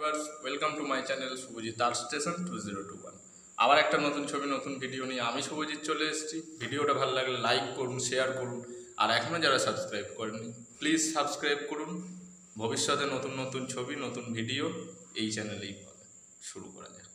Viewers welcome to my channel Shubhajit art station two zero two one আবার একটা নতুন ছবি, নতুন ভিডিও নিয়ে আমি শুভজিৎ চলে এসেছি। ভিডিওটা ভালো লাগলে লাইক করুন শেয়ার করুন। আর এখনও যারা সাবস্ক্রাইব করেননি প্লিজ সাবস্ক্রাইব করুন। ভবিষ্যতে নতুন নতুন ছবি, নতুন ভিডিও এই চ্যানেলেই পাবে শুরু করা যাক।